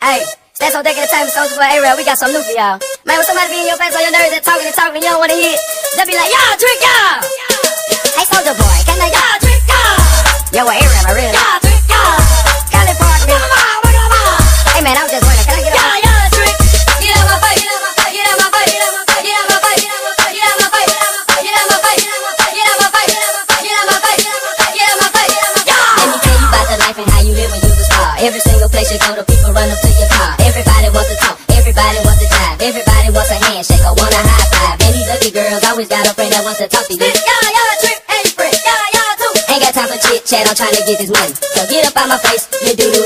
Hey, that's on deck at the time, so for area, we got some new for y'all. Man, when somebody be in your face on your nerves and talking and talking, you don't wanna hear it, they be like, y'all drink y'all! Hey, Soulja Boy, can I y'all drink y'all? Yo, what A-Rail, I really y'all drink y'all. Cali Park, me. Hey, man, I was just wondering, can I get y'all, drink? Get out my face, get out my face, get out my face, get out my face, get out my face, get out my face, get out my face, get out my face, get out my face, get out my face, get out my face, get out my face, get out my face, get out my face. Every single place you go to Girls always got a friend that wants to talk to you. Bitch, y'all, y'all trip and friend, y'all, y'all too. Ain't got time for chit chat, I'm trying to get this money. So get up out my face, you do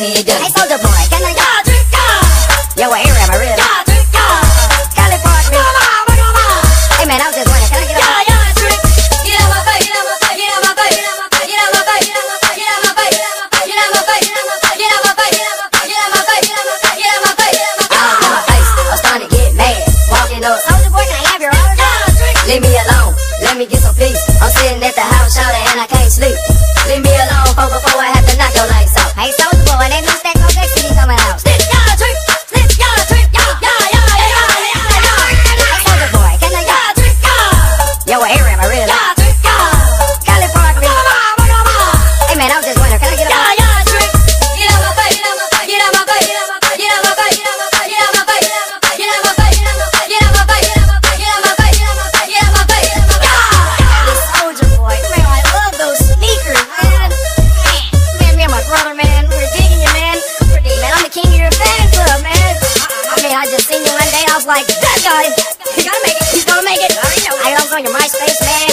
was like, that guy, he's gonna make it, he's gonna make it. I know, I love going to MySpace, man.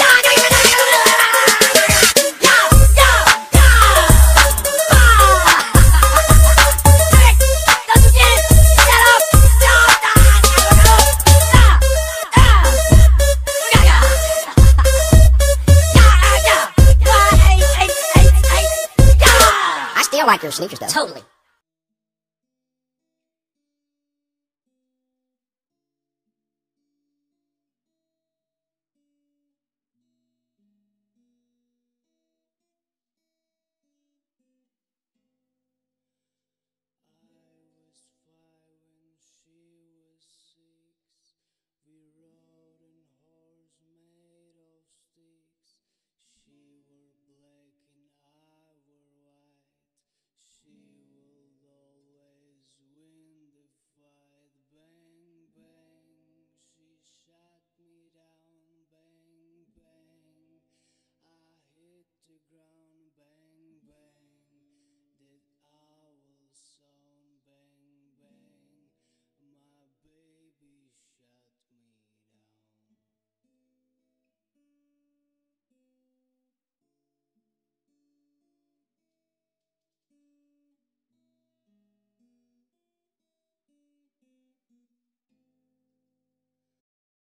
I like your sneakers though. Totally.